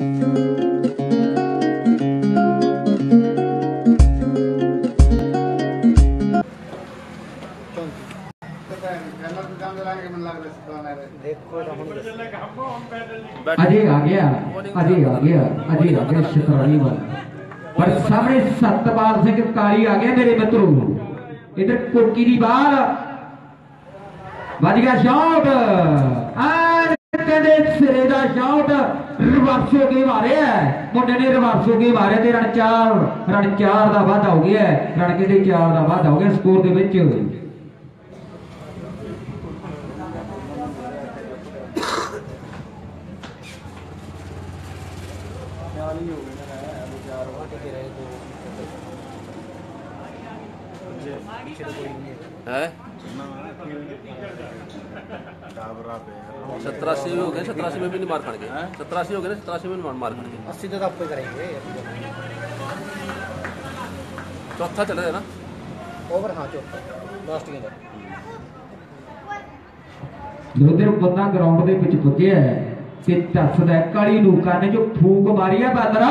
अधिक आ गया अधिक आ गया अधिक आ गया शतरानी बन। पर सामने सतपाल सिंह काली आ गया मेरे मित्रों। इधर कोकी की बाल बज गया शॉट। और सिरे का शॉट। ਰਵਾਸੇ ਕੀ ਮਾਰਿਆ ਹੈ ਮੁੰਡੇ ਨੇ ਰਵਾਸੇ ਕੀ ਮਾਰਿਆ ਤੇ ਰਣ ਚਾਰ ਰਣ ਚਾਰ ਦਾ ਵਾਧਾ ਹੋ ਗਿਆ ਰਣ ਕਿਹੜੇ ਚਾਰ ਦਾ ਵਾਧਾ ਹੋ ਗਿਆ ਸਕੋਰ ਦੇ ਵਿੱਚ? ਹੈ? है सत्रहसी हो गए सत्रहसी में भी नहीं मार खड़ गए सत्रहसी हो गए ना सत्रहसी में भी मार खड़ गए 80 तो आपको ही करेंगे चौथा चले गए ना ओवर हाँ चौथा लास्ट गेंद ਜਦੋਂ ਬੰਦਾ ਗਰਾਊਂਡ ਦੇ ਵਿੱਚ ਪੁੱਜਿਆ ਤੇ ਦੱਸਦਾ ਹੈ, ਕਾਲੀ ਨੂੰ ਕੰਨ 'ਚ ਫੂਕ ਮਾਰੀ ਆ ਬਾਂਦਰਾ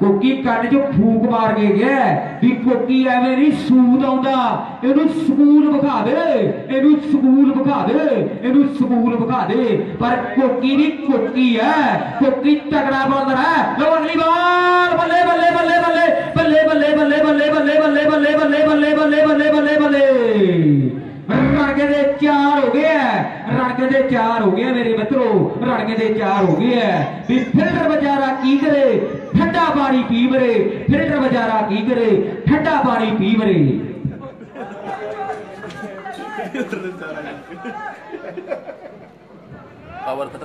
ਕੋਕੀ ਕੰਨ 'ਚ ਫੂਕ ਮਾਰ ਕੇ ਗਿਆ ਵੀ ਕੋਕੀ ਐਵੇਂ ਨਹੀਂ ਸੂਦ ਆਉਂਦਾ ਇਹਨੂੰ ਸਕੂਲ ਵਿਖਾ ਦੇ ਇਹਨੂੰ ਸਕੂਲ ਵਿਖਾ ਦੇ ਇਹਨੂੰ ਸਕੂਲ ਵਿਖਾ ਦੇ ਪਰ ਕੋਕੀ ਨਹੀਂ ਕੋਕੀ ਹੈ ਕੋਕੀ ਤਗੜਾ ਬਾਂਦਰ ਹੈ ਲੋ ਅਗਲੀ ਬਾਲ ਬੱਲੇ ਬੱਲੇ ਬੱਲੇ ਬੱਲੇ ਬੱਲੇ ਬੱਲੇ ਬੱਲੇ ਬੱਲੇ ਬੱਲੇ ਬੱਲੇ ਬੱਲੇ ਬੱਲੇ ਬੱਲੇ ਬੱਲੇ ਬੱਲੇ ਬੱਲੇ ਬੱਲੇ ਰਣਕੇ ਦੇ ਚਾਰ ਹੋ ਗਏ ਐ ਰਣਕੇ ਦੇ ਚਾਰ ਹੋ ਗਏ ਮੇਰੇ ਮਿੱਤਰੋ ਰਣਗੇ ਦੇ ਚਾਰ ਹੋ ਗਏ ਐ ਵੀ ਫਿਲਟਰ ਵਿਚਾਰਾ ਕੀ ਕਰੇ ठंडा पानी पीवरे फ़िल्टर बजारा की करे ठंडा पानी पीवरे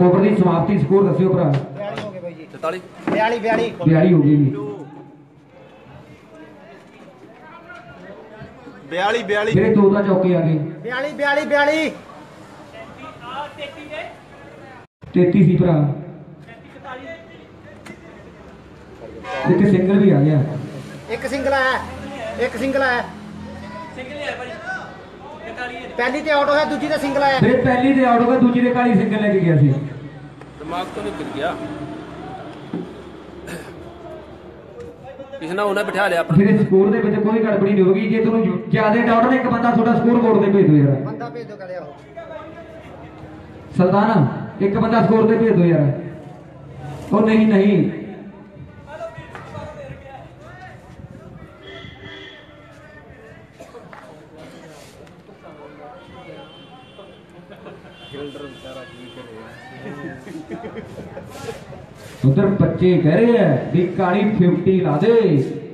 ओवर की समाप्ति स्कोर दसियो भरा। 43 हो गई। दो का चौके आ गए बयाली बयाली। 42 33 ਇੱਕ ਸਿੰਗਲ ਵੀ ਆ ਗਿਆ। ਇੱਕ ਸਿੰਗਲ ਹੈ ਇੱਕ ਸਿੰਗਲ ਹੈ। ਸਿੰਗਲ ਹੀ ਹੈ ਭਾਈ। ਪਹਿਲੀ ਤੇ ਆਊਟ ਹੋਇਆ ਦੂਜੀ ਤੇ ਸਿੰਗਲ ਆਇਆ ਫਿਰ ਪਹਿਲੀ ਤੇ ਆਊਟ ਹੋਇਆ ਦੂਜੀ ਤੇ ਕਾਲੀ ਸਿੰਗਲ ਲੈ ਕੇ ਗਿਆ ਸੀ। ਦਿਮਾਗ ਤੋਂ ਨਿਕਲ ਗਿਆ। ਕਿਸੇ ਨਾਲ ਉਹਨੇ ਬਿਠਾ ਲਿਆ ਆਪਣਾ। ਫਿਰ ਸਕੋਰ ਦੇ ਵਿੱਚ ਕੋਈ ਗੜਬੜੀ ਨਹੀਂ ਹੋਗੀ ਜੇ ਤੁਹਾਨੂੰ ਜ਼ਿਆਦਾ ਡਾਊਟ ਨੇ ਇੱਕ ਬੰਦਾ ਤੁਹਾਡਾ ਸਕੋਰ ਬੋਰਡ ਤੇ ਭੇਜ ਦਿਓ ਯਾਰ। ਬੰਦਾ ਭੇਜ ਦਿਓ ਕਰਿਆ ਸੁਲਤਾਨ ਇੱਕ ਬੰਦਾ ਸਕੋਰ ਤੇ ਭੇਜ ਦਿਓ ਯਾਰ। ਉਹ ਨਹੀਂ ਨਹੀਂ। ਉਧਰ ਬੱਚੇ ਕਹਿ ਰਹੇ ਐ ਵੀ ਕਾਲੀ 50 ਲਾ ਦੇ।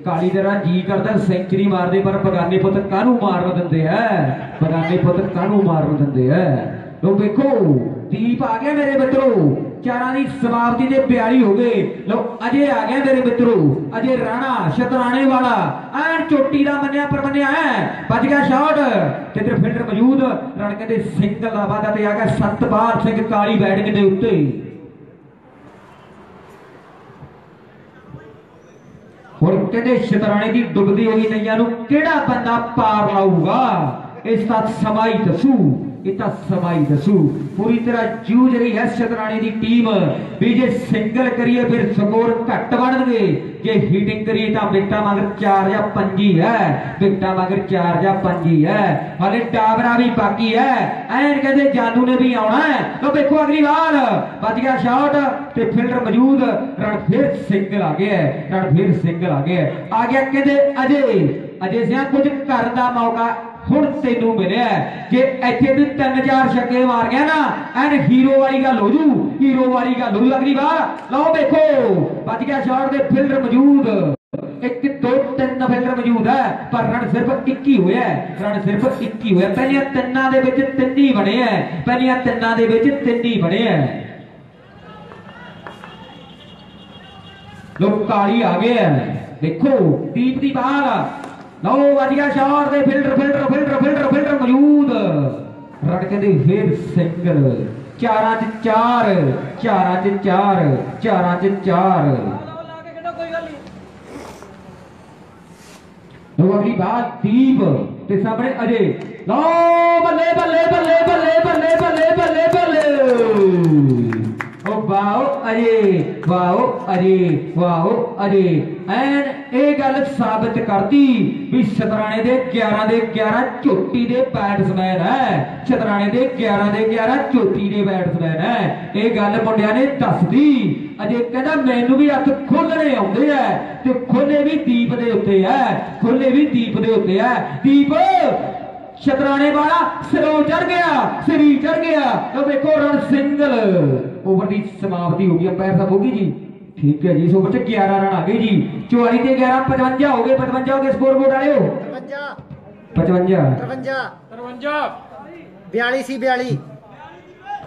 ਕਾਲੀ ਤੇਰਾ ਜੀ ਕਰਦਾ ਸੈਂਚਰੀ ਮਾਰਦੇ, ਪਰ ਬਗਾਨੇ ਪੁੱਤ ਕਾਹਨੂੰ ਮਾਰਨ ਦਿੰਦੇ ਐ ਬਗਾਨੇ ਪੁੱਤ ਕਾਹਨੂੰ ਮਾਰਨ ਦਿੰਦੇ ਐ ਲੋ ਵੇਖੋ, ਦੀਪ ਆ ਗਿਆ ਮੇਰੇ ਮਿੱਤਰੋ। ਚਾਰਾਂ ਦੀ ਸਮਾਪਤੀ ਦੇ 42 ਹੋ ਗਏ। ਲੋ ਅਜੇ ਆ ਗਿਆ ਮੇਰੇ ਮਿੱਤਰੋ, ਅਜੇ ਰਾਣਾ, ਸ਼ਤਰਾਣੇ ਵਾਲਾ, ਐਨ ਚੋਟੀ ਦਾ ਮੰਨਿਆ ਪਰ ਮੰਨਿਆ ਹੈ। ਵੱਜ ਗਿਆ ਸ਼ਾਟ, ਤੇ ਤੇ ਫਿਲਡਰ ਮੌਜੂਦ ਰਣ ਕਹਿੰਦੇ ਸਿੰਗਲ ਦਾ ਵਾਦਾ ਤੇ ਆ ਗਿਆ ਸਤਪਾਲ ਸਿੰਘ ਕਾਲੀ ਬੈਟਿੰਗ ਦੇ ਉੱਤੇ। ਹੁਣ ਕਹਿੰਦੇ ਸ਼ਤਰਾਣੇ ਦੀ ਡੁੱਬਦੀ ਹੋਈ ਨਈਆਂ ਨੂੰ ਕਿਹੜਾ ਬੰਦਾ ਪਾਰ ਲਾਊਗਾ? ਇਸ ਦਾ ਸਮਾਂ ਹੀ ਦੱਸੂ। ਇਹ ਤਾਂ ਸਮਾਂ ਦੱਸੂ ਪੂਰੀ ਤਰ੍ਹਾਂ ਜੂਝ ਰਹੀ ਹੈ ਸ਼ਤਰਾਣੇ ਦੀ ਟੀਮ ਵੀ ਜੇ ਸਿੰਗਲ ਕਰੀਏ ਫਿਰ ਸਕੋਰ ਘੱਟ ਬਣਨਗੇ ਜੇ ਹੀਟਿੰਗ ਕਰੀਏ ਤਾਂ ਵਿਕਟਾਂ ਮਗਰ 4 ਜਾਂ 5 ਹੀ ਹੈ ਵਿਕਟਾਂ ਮਗਰ 4 ਜਾਂ 5 ਹੀ ਹੈ ਹਲੇ ਟਾਵਰਾ ਵੀ ਬਾਕੀ ਹੈ ਐਨ ਕਹਿੰਦੇ ਜਾਨੂ ਨੇ ਵੀ ਆਉਣਾ ਹੈ ਲੋ ਵੇਖੋ ਅਗਲੀ ਵਾਰ ਵੱਜ ਗਿਆ ਸ਼ਾਟ ਤੇ ਫਿਲਡਰ ਮੌਜੂਦ ਰਣ ਫਿਰ ਸਿੰਗਲ ਆ ਗਿਆ ਹੈ, ਫਿਰ ਸਿੰਗਲ ਆ ਗਿਆ ਆ ਗਿਆ ਕਹਿੰਦੇ ਅਜੇ ਅਜੇ ਸਿਆ ਕੁਝ ਕਰਨ ਦਾ ਮੌਕਾ ਹੁਣ ਤੈਨੂੰ ਮਿਲਿਆ ਹੈ। ਇੱਥੇ ਤੂੰ ਤਿੰਨ ਛੱਕੇ ਮਾਰ ਗਿਆ ਨਾ, ਐਨ ਹੀਰੋ ਵਾਲੀ ਗੱਲ ਹੋ ਜੂ ਹੀਰੋ ਵਾਲੀ ਗੱਲ ਹੋ ਜੂ ਅਗਲੀ ਲਓ ਵੇਖੋ ਵੱਜ ਗਿਆ ਸ਼ਾਟ ਦੇ ਫਿਲਡਰ ਮੌਜੂਦ। ਇੱਕ, ਦੋ, ਤਿੰਨ ਫਿਲਡਰ ਮੌਜੂਦ ਹੈ, ਪਰ ਰਨ ਸਿਰਫ 21 ਹੋਇਆ ਹੈ ਰਨ ਸਿਰਫ 21 ਹੋਇਆ। ਪਹਿਲੀਆਂ ਤਿੰਨਾਂ ਦੇ ਵਿੱਚ ਤਿੰਨ ਹੀ ਬਣੇ ਹੈ, ਪਹਿਲੀਆਂ ਤਿੰਨਾਂ ਦੇ ਵਿੱਚ ਤਿੰਨ ਹੀ ਬਣੇ ਹੈ। ਲੋਕ ਕਾਲੀ ਆ ਗਏ ਹੈ। ਦੇਖੋ, ਦੀਪ ਦੀ ਬਾਹਰ ਲਓ ਵੱਜ ਸ਼ਾਟ ਦੇ, filter filter filter filter filter ਮੌਜੂਦ। ਰੜਕੇ ਫੇਰ ਸਿੰਗਲ ਚਾਰਾਂ ਚ ਚਾਰ, ਚਾਰਾਂ ਚ ਚਾਰ, ਚਾਰਾਂ ਚ ਚਾਰ। ਲਓ ਅਗਲੀ ਬਾਲ ਦੀਪ ਤੇ ਸਾਹਮਣੇ ਅਜੇ। ਲਓ ਬੱਲੇ ਬੱਲੇ ਬੱਲੇ ਬੱਲੇ ਬੱਲੇ ਬੱਲੇ ਬੱਲੇ ਬੱਲੇ। ਉਹ ਵਾਓ ਅਜੇ ਵਾਓ ਅਜੇ ਵਾਓ ਅਜੇ ਐਨ ਇਹ ਗੱਲ ਸਾਬਤ ਕਰਦੀ ਵੀ ਸ਼ਤਰਾਣੇ ਦੇ 11 ਦੇ 11 ਝੋਟੀ ਦੇ ਬੈਟਸਮੈਨ ਹੈ। ਸ਼ਤਰਾਣੇ ਦੇ 11 ਦੇ 11 ਝੋਟੀ ਦੇ ਬੈਟਸਮੈਨ ਹੈ। ਇਹ ਗੱਲ ਮੁੰਡਿਆਂ ਨੇ ਦੱਸਦੀ। ਅਜੇ ਕਹਿੰਦਾ ਮੈਨੂੰ ਵੀ ਹੱਥ ਖੋਲਣੇ ਆਉਂਦੇ ਐ ਤੇ ਖੋਲੇ ਵੀ ਦੀਪ ਦੇ ਉੱਤੇ ਐ ਖੋਲੇ ਵੀ ਦੀਪ ਦੇ ਉੱਤੇ ਐ ਦੀਪ, ਸ਼ਤਰਾਣੇ ਵਾਲਾ ਸਿਰੋਂ ਚੜ ਗਿਆ, ਸਰੀਰ ਚੜ ਗਿਆ। ਉਹ ਵੇਖੋ ਰਨ ਸਿੰਗਲ ओवर की समाप्ति होगी अंपायर साहब होगी जी। ठीक है जी इस ओवर से ग्यारह रन आ गए जी। चौवाली से ग्यारह पचवंजा हो गए पचवंजा हो गए स्कोर बोर्ड आए हो? पचवंजा।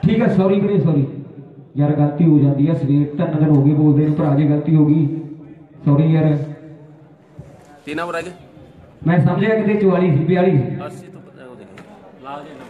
ठीक है सॉरी भी सॉरी यार गलती हो जाती है सवेर तन नज़र होगी बोल देने पर आगे गलती होगी सॉरी यार तीन ओवर आगे मैं समझा कि 44 42 80 तो पता हो जाएगा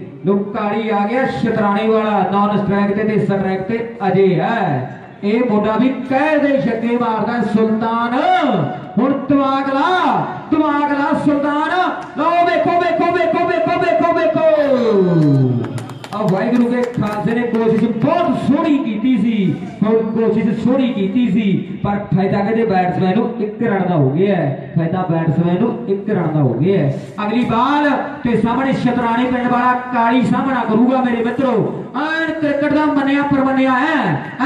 ਲੋ ਆ ਗਿਆ ਸ਼ਤਰਾਣੇ ਵਾਲਾ ਨਾਨ ਸਟ੍ਰੈਕ ਤੇ ਤੇ ਸਟ੍ਰਾਈਕ ਤੇ ਅਜੇ ਹੈ। ਇਹ ਮੁੰਡਾ ਵੀ ਕਹਿ ਦੇ ਛੱਕੇ ਮਾਰਦਾ ਸੁਲਤਾਨ। ਹੁਣ ਦਿਮਾਗ ਲਾ ਦਿਮਾਗ ਲਾ ਸੁਲਤਾਨ। ਲਓ ਵੇਖੋ ਵੇਖੋ ਵੇਖੋ ਵੇਖੋ ਵੇਖੋ ਵੇਖੋ। ਵਾਹਿਗੁਰੂ ਦੇ ਖਾਲਸੇ ਨੇ ਕੋਸ਼ਿਸ਼ ਬਹੁਤ ਸੋਹਣੀ ਕੀਤੀ ਸੀ। ਹੁਣ ਕੋਸ਼ਿਸ਼ ਸੋਹਣੀ ਕੀਤੀ ਸੀ, ਪਰ ਫਾਇਦਾ ਕਹਿੰਦੇ ਬੈਟਸਮੈਨ ਨੂੰ ਇੱਕ ਰਨ ਦਾ ਹੋ ਗਿਆ ਫਾਇਦਾ ਬੈਟਸਮੈਨ ਨੂੰ ਇੱਕ ਰਨ ਦਾ ਹੋ ਗਿਆ ਅਗਲੀ ਬਾਲ ਤੇ ਸਾਹਮਣੇ ਸ਼ਤਰਾਣੀ ਪਿੰਡ ਵਾਲਾ ਕਾਲੀ ਸਾਹਮਣਾ ਕਰੂਗਾ ਮੇਰੇ ਮਿੱਤਰੋ। ਐਨ ਕ੍ਰਿਕਟ ਦਾ ਮੰਨਿਆ ਪਰਮੰਨਿਆ ਹੈ,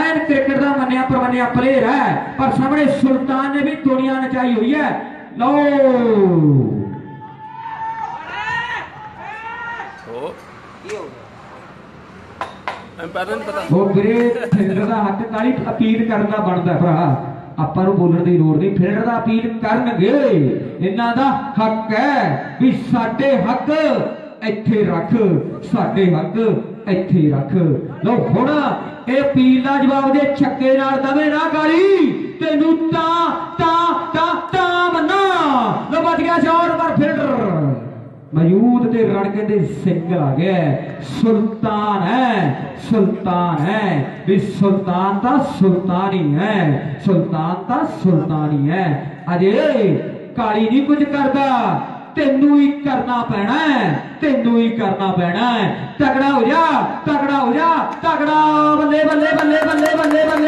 ਐਨ ਕ੍ਰਿਕਟ ਦਾ ਮੰਨਿਆ ਪਰਮੰਨਿਆ ਪਲੇਅਰ ਹੈ। ਪਰ ਸਾਹਮਣੇ ਸੁਲਤਾਨ ਨੇ ਵੀ ਦੁਨੀਆ ਨਚਾਈ ਹੋਈ ਹੈ। ਲਓ ਹੋ ਐਮਪਾਇਰ ਨੂੰ ਪਤਾ। ਉਹ ਵੀਰੇ ਫੀਲਡਰ ਦਾ ਹੱਕ ਕਾਲੀ ਅਪੀਲ ਕਰਨ ਬਣਦਾ ਭਰਾ। ਆਪਾਂ ਨੂੰ ਬੋਲਣ ਦੀ ਲੋੜ ਨਹੀਂ। ਫੀਲਡਰ ਦਾ ਅਪੀਲ ਕਰਨਗੇ। ਇਹਨਾਂ ਦਾ ਹੱਕ ਹੈ ਵੀ ਸਾਡੇ ਹੱਕ ਇੱਥੇ ਰੱਖ। ਸਾਡੇ ਹੱਕ ਇੱਥੇ ਰੱਖ। ਲਓ, ਹੁਣ ਇਹ ਅਪੀਲ ਦਾ ਜਵਾਬ ਦੇ ਛੱਕੇ ਨਾਲ ਦਵੇ ਨਾ ਕਾਲੀ ਤੈਨੂੰ ਤਾਂ ਤਾਂ ਤਾਂ ਤਾਂ ਮੰਨਾ। ਲਓ ਬਚ ਗਿਆ ਸ਼ਾਟ ਪਰ ਫੀਲਡਰ ਮਯੂਦ ਤੇ ਰਣਗੇ ਦੇ ਸਿੰਘ ਆ ਗਿਆ ਸੁਲਤਾਨ ਹੈ ਸੁਲਤਾਨ ਹੈ। ਵੀ ਸੁਲਤਾਨ ਦਾ ਸੁਲਤਾਨੀ ਹੈ ਸੁਲਤਾਨ ਦਾ ਸੁਲਤਾਨੀ ਹੈ ਅਜੇ ਕਾਲੀ ਨਹੀਂ ਕੁਝ ਕਰਦਾ। ਤੈਨੂੰ ਹੀ ਕਰਨਾ ਪੈਣਾ ਤੈਨੂੰ ਹੀ ਕਰਨਾ ਪੈਣਾ ਤਗੜਾ ਹੋ ਜਾ, ਤਗੜਾ ਹੋ ਜਾ, ਤਗੜਾ। ਬੱਲੇ ਬੱਲੇ ਬੱਲੇ ਬੱਲੇ ਬੱਲੇ ਬੱਲੇ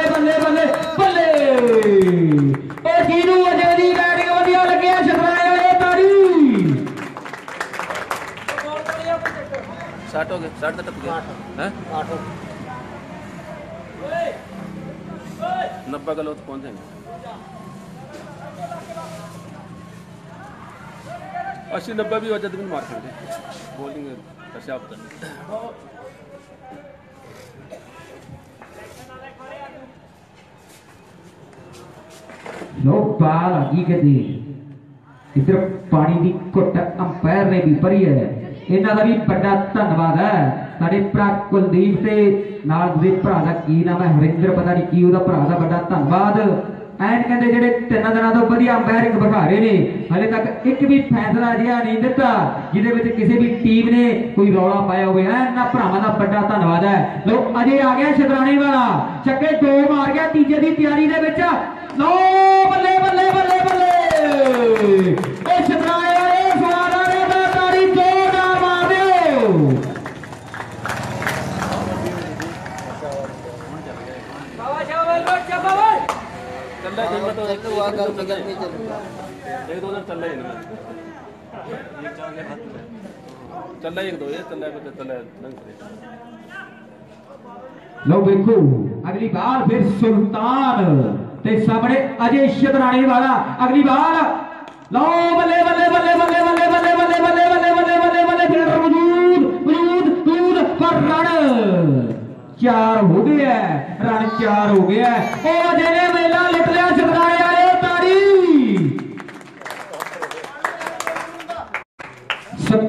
साठ तक है। नब्बे का लो तो पहुँचेंगे अस्सी नब्बे भी वजह दिन तो मार खेलते बोलिंग कैसे आप लो बाल हकीकत इधर पानी की घुट अंपायर ने भी भरी है। ਇਹਨਾਂ ਦਾ ਵੀ ਵੱਡਾ ਧੰਨਵਾਦ ਹੈ। ਸਾਡੇ ਭਰਾ ਕੁਲਦੀਪ ਤੇ ਨਾਲ ਦੇ ਭਰਾ ਦਾ ਕੀ ਨਾਮ ਹੈ? ਹਰਿੰਦਰ, ਪਤਾ ਨਹੀਂ ਕੀ ਉਹਦਾ ਭਰਾ ਦਾ ਵੱਡਾ ਧੰਨਵਾਦ। ਐਨ ਕਹਿੰਦੇ ਜਿਹੜੇ ਤਿੰਨ ਦਿਨਾਂ ਤੋਂ ਵਧੀਆ ਅੰਪਾਇਰਿੰਗ ਵਿਖਾ ਰਹੇ ਨੇ, ਹਲੇ ਤੱਕ ਇੱਕ ਵੀ ਫੈਸਲਾ ਅਜਿਹਾ ਨਹੀਂ ਦਿੱਤਾ, ਜਿਹਦੇ ਵਿੱਚ ਕਿਸੇ ਵੀ ਟੀਮ ਨੇ ਕੋਈ ਰੌਲਾ ਪਾਇਆ ਹੋਵੇ। ਐਨ ਨਾ ਭਰਾਵਾਂ ਦਾ ਵੱਡਾ ਧੰਨਵਾਦ ਹੈ। ਲੋ ਅਜੇ ਆ ਗਿਆ ਸ਼ਤਰਾਣੀ ਵਾਲਾ। ਚੱਕੇ ਦੋ ਮਾਰ ਗਿਆ ਤੀਜੇ ਦੀ ਤਿਆਰੀ ਦੇ ਵਿੱਚ। ਲੋ ਬੱਲੇ ਬੱਲੇ ਬੱਲੇ ਬੱਲੇ। ਇਹ ਸ਼ਤਰਾਣੇ होगा गर्मी गर्मी चल चल एक दो ये चल रहा लो देखो अगली बार फिर सुल्तान ते सामने अजय शिव वाला अगली बार लो बल्ले बल्ले बल्ले बल्ले बल्ले बल्ले बल्ले बल्ले बल्ले बल्ले बल्ले बल्ले फील्डर मौजूद मौजूद दूध पर रण चार हो गया रण चार हो गया है और अजय ने मेला लिख लिया सरदार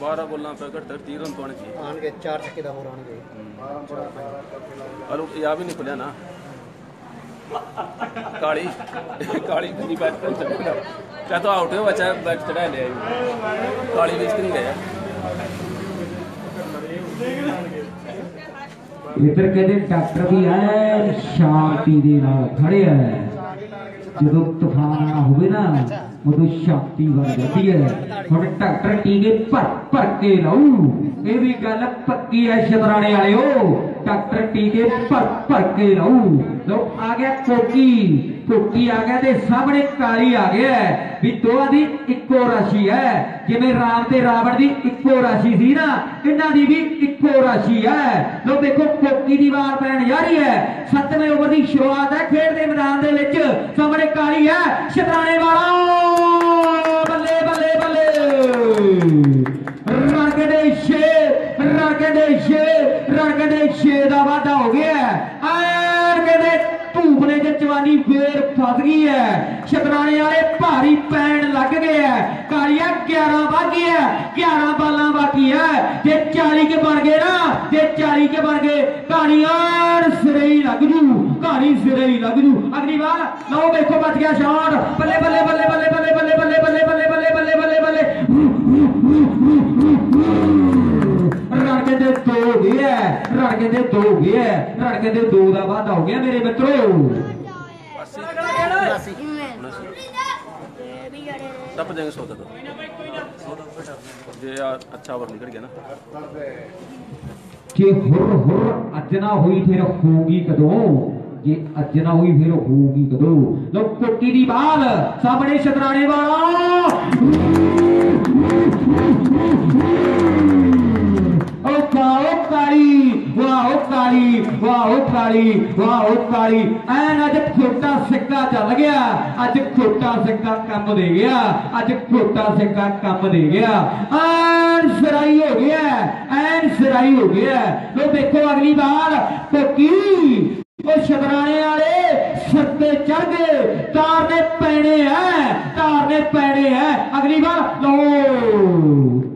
12 ਬੋਲਾਂ ਪੈਕਟ 30 ਰਨ ਪਾਉਣੇ ਸੀ। ਆਣਗੇ ਚਾਰ ਛੱਕੇ ਦਾ ਹੋਰ ਆਣਗੇ ਪਰ ਉਹ ਯਾ ਵੀ ਨਹੀਂ ਖੁੱਲਿਆ ਨਾ। ਕਾਲੀ ਕਾਲੀ ਦੀ ਬੈਟ ਤੇ ਚੜਿਆ ਚਾਹ ਤਾਂ ਆਊਟ ਹੋ ਬੱਚਾ ਬੈਟ ਚੜਾ ਲਿਆ ਕਾਲੀ ਵਿੱਚ ਨਹੀਂ ਗਿਆ ਇਧਰ ਕਹਿੰਦੇ ਡਾਕਟਰ ਵੀ ਐ ਸ਼ਾਂਤੀ ਦੇ ਨਾਲ ਖੜਿਆ ਜਦੋਂ ਤੂਫਾਨ ਹੋਵੇ ਨਾ ਉਦੋਂ ਸ਼ਾਂਤੀ ਬਣ ਜਾਂਦੀ ਹੈ। ਹੁਣ ਡਾਕਟਰ ਟੀਕੇ ਭਰ ਭਰ ਕੇ ਲਾਊ। ਇਹ ਵੀ ਗੱਲ ਪੱਕੀ ਹੈ ਸ਼ਤਰਾਣੇ ਵਾਲਿਓ। ਡਾਕਟਰ ਟੀਕੇ ਭਰ ਭਰ ਕੇ ਲਾਊ ਲੋ ਆ ਗਿਆ ਕੋਕੀ ਕੋਕੀ ਆ ਗਿਆ ਤੇ ਸਾਹਮਣੇ ਕਾਲੀ ਆ ਗਿਆ ਵੀ ਦੋਵਾਂ ਦੀ ਇੱਕੋ ਰਾਸ਼ੀ ਹੈ। ਜਿਵੇਂ ਰਾਮ ਤੇ ਰਾਵਣ ਦੀ ਇੱਕੋ ਰਾਸ਼ੀ ਸੀ ਨਾ, ਇਹਨਾਂ ਦੀ ਵੀ ਇੱਕੋ ਰਾਸ਼ੀ ਹੈ। ਲੋ ਦੇਖੋ ਕੋਕੀ ਦੀ ਵਾਰ ਪੈਣ ਜਾ ਰਹੀ ਹੈ। ਸੱਤਵੇਂ ਓਵਰ ਦੀ ਸ਼ੁਰੂਆਤ ਹੈ ਖੇਡ ਦੇ ਮੈਦਾਨ ਦੇ ਵਿੱਚ। ਸਾਹਮਣੇ ਕਾਲੀ ਹੈ, ਸ਼ਤਰਾਣੇ ਵਾਲਾ। ਰੰਗ ਦੇ ਛੇ ਰੰਗ ਦੇ ਛੇ ਦਾ ਵਾਧਾ ਹੋ ਗਿਆ ਹੈ। ਐਨ ਕਹਿੰਦੇ ਧੂਪ ਨੇ ਜੇ ਜਵਾਨੀ ਫੇਰ ਫਸ ਗਈ ਹੈ ਸ਼ਤਰਾਣੇ ਵਾਲੇ ਭਾਰੀ ਪੈਣ ਲੱਗ ਗਏ ਹੈ ਕਾਲੀਆ 11 ਬਾਕੀ ਹੈ 11 ਬਾਲਾਂ ਬਾਕੀ ਹੈ ਜੇ 40 ਕੇ ਬਣ ਗਏ ਨਾ ਜੇ 40 ਕੇ ਬਣ ਗਏ ਕਹਾਣੀ ਆਣ ਸਿਰੇ ਹੀ ਲੱਗ ਜੂ ਕਹਾਣੀ ਸਿਰੇ ਹੀ ਲੱਗ ਜੂ ਅਗਲੀ ਵਾਰ ਲਓ ਵੇਖੋ ਬਚ ਗਿਆ ਸ਼ਾਟ ਬੱਲੇ ਬੱਲੇ ਬੱਲੇ ਬੱਲੇ ਬੱਲੇ ਬੱਲੇ ਬੱਲੇ ਬੱਲੇ ਰਣਕੇ ਦੇ ਹੋ ਗਏ ਐ। ਰਣਕੇ ਦੇ ਦੋ ਹੋ ਗਏ ਐ। ਰਣਕੇ ਦੇ 2 ਦਾ ਵਾਧਾ ਹੋ ਗਿਆ ਮੇਰੇ ਮਿੱਤਰੋ। ਅਗਲਾ ਕਿਹੜਾ ਅੱਛਾ ਹੁਰ ਅੱਜ ਨਾ ਹੋਈ ਫਿਰ ਹੋਊਗੀ ਕਦੋਂ? ਜੇ ਅੱਜ ਨਾ ਹੋਈ ਫਿਰ ਹੋਊਗੀ ਕਦੋਂ? ਲੋ ਕੋਟੀ ਦੀ ਬਾਲ ਸਾਹਮਣੇ ਸ਼ਤਰਾਣੇ ਵਾਲਾ। ਵਾਹ ਓ ਵਾਹ ਓ ਕਾਲੀ ਵਾਹ ਓ ਕਾਲੀ ਐਨ ਅੱਜ ਖੋਟਾ ਸਿੱਕਾ ਚੱਲ ਗਿਆ। ਅੱਜ ਖੋਟਾ ਸਿੱਕਾ ਕੰਮ ਦੇ ਗਿਆ। ਅੱਜ ਖੋਟਾ ਸਿੱਕਾ ਕੰਮ ਦੇ ਗਿਆ। ਐਨ ਸਰਾਈ ਹੋ ਗਿਆ। ਐਨ ਸਰਾਈ ਹੋ ਗਿਆ। ਲੋ ਦੇਖੋ ਅਗਲੀ ਵਾਰ ਕੋਕੀ। ਉਹ ਸ਼ਤਰਾਣੇ ਵਾਲੇ ਸਿਰ ਤੇ ਚੜ ਗਏ। ਤਾਰ ਨੇ ਪੈਣੇ ਐ ਤਾਰ ਨੇ ਪੈਣੇ ਐ। ਅਗਲੀ ਵਾਰ ਲਓ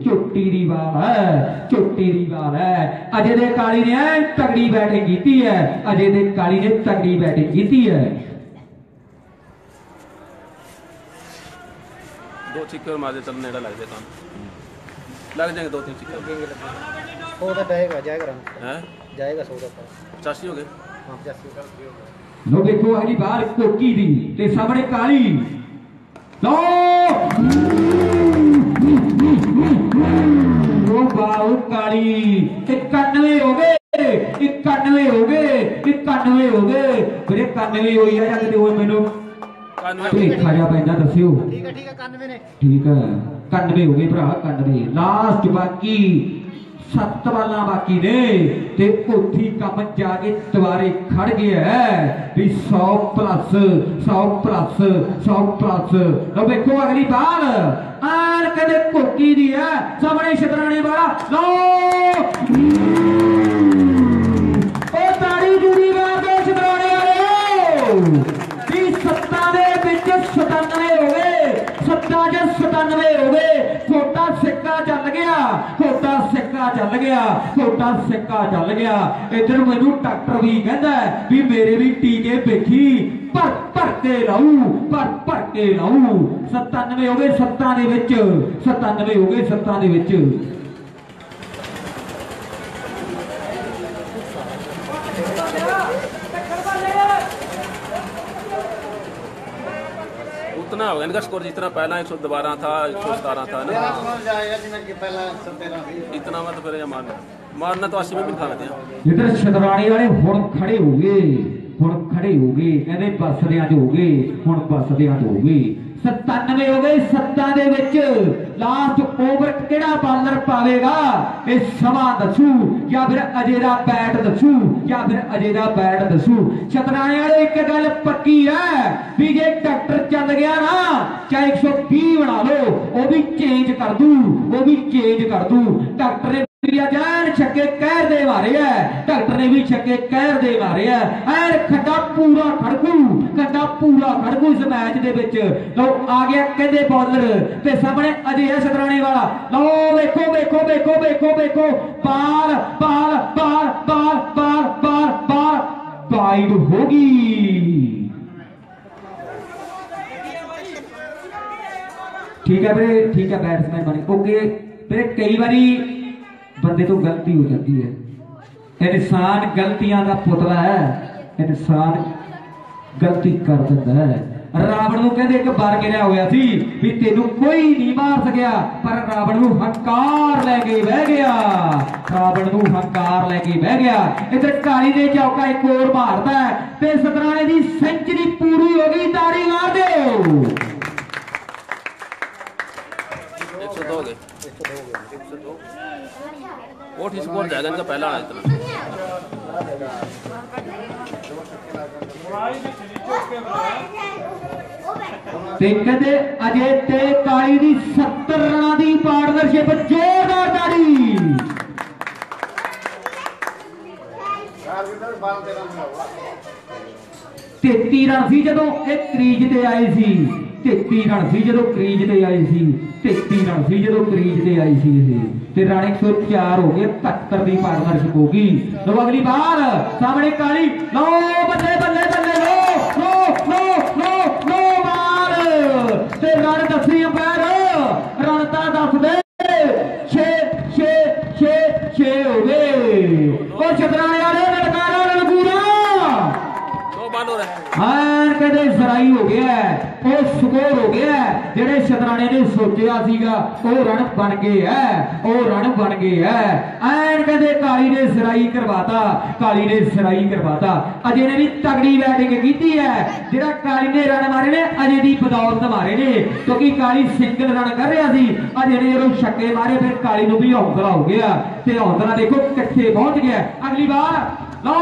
ਚੋਟੀ ਦੀ ਵਾਰ ਹੈ ਚੋਟੀ ਦੀ ਵਾਰ ਹੈ ਅਜੇ ਦੇ ਕਾਲੀ ਨੇ ਐਨ ਤਗੜੀ ਬੈਟਿੰਗ ਕੀਤੀ ਹੈ ਅਜੇ ਦੇ ਕਾਲੀ ਨੇ ਤਗੜੀ ਬੈਟਿੰਗ ਕੀਤੀ ਹੈ ਦੋ ਚਿੱਕੇ ਮਾਰ ਚੱਲ ਨੇੜਾ ਲੱਗ ਜਾਏ ਕੰਮ ਲੱਗ ਜਾਏਗੇ ਦੋ ਤਿੰਨ ਚਿੱਕੇ ਸੌ ਦਾ ਜਾਏਗਾ ਜਾਏਗਾ ਹੈ? ਜਾਏਗਾ ਸੌ ਦਾ ਪਰ 85 ਹੋ ਗਏ? ਹਾਂ 85 ਲੋ ਦੇਖੋ ਅਗਲੀ ਬਾਰ ਕੋਕੀ ਦੀ ਤੇ ਸਾਹਮਣੇ ਕਾਲੀ। ਲੋ ਉਹ ਬਾਉ ਕਾਲੀ 91 ਹੋ ਗਏ 91 ਹੋ ਗਏ 91 ਹੋ ਗਏ। ਵੀਰੇ 91 ਹੋਈ ਆ ਜਾਂ ਕਿਤੇ ਹੋਏ ਮੈਨੂੰ? 91 ਭੇਖਾ ਜਾ ਪੈਂਦਾ ਦੱਸਿਓ। ਠੀਕ ਹੈ ਠੀਕ ਹੈ 91 ਨੇ। ਠੀਕ ਹੈ 91 ਹੋ ਗਏ ਭਰਾ 91 ਲਾਸਟ ਬਾਕੀ। ਸੱਤ ਬਾਲਾਂ ਬਾਕੀ ਨੇ ਤੇ ਉੱਥੀ ਕੰਮ ਜਾ ਕੇ ਦੁਬਾਰੇ ਖੜ ਗਿਆ ਵੀ 100 ਪਲੱਸ 100 ਪਲੱਸ 100 ਪਲੱਸ। ਲੋ ਵੇਖੋ ਅਗਲੀ ਬਾਲ ਆਣ ਕਦੇ ਕੋਕੀ ਦੀ ਹੈ, ਸਾਹਮਣੇ ਸ਼ਤਰਾਣੇ ਵਾਲਾ। ਲੋ ਉਹ ਦੇ ਵਿੱਚ 97 ਹੋਵੇ ਸੱਤਾ 'ਚ 97 ਹੋਵੇ ਗਿਆ ਸਿੱਕਾ ਚੱਲ ਗਿਆ ਖੋਟਾ ਸਿੱਕਾ ਚੱਲ ਗਿਆ। ਇਧਰ ਮੈਨੂੰ ਡਾਕਟਰ ਵੀ ਕਹਿੰਦਾ ਵੀ ਮੇਰੇ ਵੀ ਟੀਕੇ ਵੇਖੀ ਭਰ ਭਰ ਕੇ ਲਾਉ ਭਰ ਭਰ ਕੇ ਲਾਉ 97 ਹੋ ਗਏ ਸੱਤਾਂ ਦੇ ਵਿੱਚ 97 ਹੋ ਗਏ ਸੱਤਾਂ ਦੇ ਵਿੱਚ। कितना होगा इनका स्कोर जितना पहला एक सौ दोबारा था एक सौ सतारह था ना इतना मत ਮਾਰਨਾ ਤਾਂ ਅਸੀਂ ਵੀ ਬਿਠਾ ਲਦੇ ਆ ਜਿਹੜੇ ਛਤਰਾਣੀ ਵਾਲੇ ਹੁਣ ਖੜੇ ਹੋ ਗਏ ਹੁਣ ਖੜੇ ਹੋ ਗਏ ਕਹਿੰਦੇ ਬੱਸਦਿਆਂ ਚ ਹੋ ਗਏ ਹੁਣ ਬੱਸਦਿਆਂ ਚ ਹੋ ਗਏ। 97 ਹੋ ਗਏ 7 ਦੇ ਵਿੱਚ। ਲਾਸਟ ਓਵਰ ਕਿਹੜਾ ਬਾਲਰ ਪਾਵੇਗਾ? ਇਹ ਸਮਾਂ ਦੱਸੂ ਜਾਂ ਫਿਰ ਅਜੇ ਦਾ ਬੈਟ ਦੱਸੂ ਜਾਂ ਫਿਰ ਅਜੇ ਦਾ ਬੈਟ ਦੱਸੂ? ਸ਼ਤਰਾਣੇ ਵਾਲੇ ਇੱਕ ਗੱਲ ਪੱਕੀ ਹੈ ਵੀ ਜੇ ਡਾਕਟਰ ਚੱਲ ਗਿਆ ਨਾ, ਚਾਹੇ 120 ਬਣਾ ਲਓ, ਉਹ ਵੀ ਚੇਂਜ ਕਰ ਦੂ, ਉਹ ਵੀ ਚੇਂਜ ਕਰ ਦੂ। ਡਾਕਟਰ ਛੱਕੇ ਕਹਿਰ ਦੇ ਮਾਰੇ ਐ। ਡਾਕਟਰ ਨੇ ਵੀ ਛੱਕੇ ਕਹਿਰ ਦੇ ਮਾਰੇ ਐ। ਖੱਡਾ ਪੂਰਾ ਖੜਕੂ, ਖੱਡਾ ਪੂਰਾ ਖੜਕੂ ਇਸ ਮੈਚ ਦੇ ਵਿੱਚ। ਲਓ, ਆ ਗਿਆ ਕਹਿੰਦੇ ਬਾਲਰ ਤੇ ਸਾਹਮਣੇ ਅਜੇ ਹੈ ਸਤਰਾਣੇ ਵਾਲਾ। ਲਓ, ਵੇਖੋ ਵੇਖੋ ਵੇਖੋ ਵੇਖੋ ਵੇਖੋ। ਬਾਲ ਬਾਲ ਬਾਲ ਬਾਲ ਬਾਲ ਬਾਲ ਬਾਲ। ਵਾਈਡ ਹੋ ਗਈ। ਠੀਕ ਹੈ ਵੀਰੇ, ਠੀਕ ਹੈ ਬੈਟਸਮੈਨ ਬਣੇ। ਓਕੇ ਵੀਰੇ, ਕਈ ਵਾਰੀ ਬੰਦੇ ਤੋਂ ਗਲਤੀ ਹੋ ਜਾਂਦੀ ਹੈ। ਇਨਸਾਨ ਗਲਤੀਆਂ ਦਾ ਪੁਤਲਾ ਹੈ। ਇਨਸਾਨ ਗਲਤੀ ਕਰ ਦਿੰਦਾ ਹੈ। ਰਾਵਣ ਨੂੰ ਕਹਿੰਦੇ ਇੱਕ ਵਾਰ ਗਿਰਿਆ ਹੋਇਆ ਸੀ ਵੀ ਤੈਨੂੰ ਕੋਈ ਨਹੀਂ ਮਾਰ ਸਕਿਆ, ਪਰ ਰਾਵਣ ਨੂੰ ਹੰਕਾਰ ਲੈ ਕੇ ਬਹਿ ਗਿਆ। ਰਾਵਣ ਨੂੰ ਹੰਕਾਰ ਲੈ ਕੇ ਬਹਿ ਗਿਆ। ਇਧਰ ਕਾਲੀ ਦੇ ਚੌਕਾ ਇੱਕ ਹੋਰ ਮਾਰਦਾ ਤੇ ਸਤਰਾਣੇ ਦੀ ਸੈਂਚਰੀ ਪੂਰੀ ਹੋ ਗਈ, ਤਾੜੀ ਮਾਰ ਦਿਓ। कोट ही कोट ड्रैगन का पहला आया इतना देखते अजय ते काली दी 70 रन दी पार्टनरशिप जोरदार ताड़ी तेती रन सी जो एक क्रीज ते आए सी ਸੀ ਜਦੋਂ ਇਹ ਤੇ ਆਏ ਸੀ 33 ਰਨ ਸੀ ਜਦੋਂ ਕ੍ਰੀਜ਼ ਤੇ ਆਏ ਸੀ 33 ਰਨ ਸੀ ਜਦੋਂ ਕ੍ਰੀਜ਼ ਤੇ ਆਈ ਸੀ ਇਹ। ਤੇ ਰਨ 104 ਹੋ ਗਏ 71 ਦੀ ਪਾਰਟਨਰਸ਼ਿਪ ਹੋ ਗਈ। ਲੋ ਅਗਲੀ ਬਾਰ ਸਾਹਮਣੇ ਕਾਲੀ ਲੋ ਬੱਲੇ ਬੱਲੇ ਕਹਿੰਦੇ ਹੋ ਗਿਆ ਹੈ, ਉਹ ਸਕੋਰ ਹੋ ਗਿਆ ਹੈ। ਜਿਹੜੇ ਸ਼ਤਰਾਣੇ ਨੇ ਸੋਚਿਆ ਸੀਗਾ ਉਹ ਰਨ ਬਣ ਗਏ ਐ ਉਹ ਰਨ ਬਣ ਗਏ ਐ ਐਨ ਕਹਿੰਦੇ ਕਾਲੀ ਨੇ ਸਰਾਈ ਕਰਵਾਤਾ ਕਾਲੀ ਨੇ ਸਰਾਈ ਕਰਵਾਤਾ। ਅਜੇ ਨੇ ਵੀ ਤਗੜੀ ਬੈਟਿੰਗ ਕੀਤੀ ਹੈ ਜਿਹੜਾ ਕਾਲੀ ਨੇ ਰਨ ਮਾਰੇ ਨੇ ਅਜੇ ਦੀ ਬਦੌਲਤ ਮਾਰੇ ਨੇ ਕਿਉਂਕਿ ਕਾਲੀ ਸਿੰਗਲ ਰਨ ਕਰ ਰਿਹਾ ਸੀ ਅਜੇ ਨੇ ਜਦੋਂ ਛੱਕੇ ਮਾਰੇ ਫਿਰ ਕਾਲੀ ਨੂੰ ਵੀ ਹੌਸਲਾ ਹੋ ਗਿਆ। ਤੇ ਹੌਸਲਾ ਦੇਖੋ ਕਿੱਥੇ ਪਹੁੰਚ ਗਿਆ ਅਗਲੀ ਵਾਰ ਲਓ!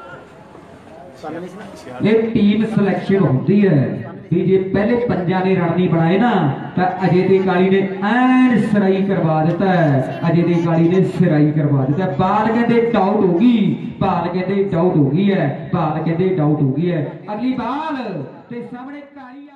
ਇਹ ਟੀਮ ਸਿਲੈਕਸ਼ਨ ਹੁੰਦੀ ਹੈ, ਵੀ ਜੇ ਪਹਿਲੇ ਪੰਜਾਂ ਨੇ ਰਣ ਨਹੀਂ ਬਣਾਏ ਨਾ, ਤਾਂ ਅਜੇ ਤੇ ਕਾਲੀ ਨੇ ਐਨ ਸਰਾਈ ਕਰਵਾ ਦਿੱਤਾ ਅਜੇ ਤੇ ਕਾਲੀ ਨੇ ਸਰਾਈ ਕਰਵਾ ਦਿੱਤਾ ਬਾਲ ਕਹਿੰਦੇ ਡਾਊਟ ਹੋ ਗਈ, ਬਾਲ ਕਹਿੰਦੇ ਡਾਊਟ ਹੋ ਗਈ ਹੈ, ਬਾਲ ਕਹਿੰਦੇ ਡਾਊਟ ਹੋ ਗਈ ਹੈ। ਅਗਲੀ ਬਾਲ ਤੇ ਸਾਹਮਣੇ ਕਾਲੀ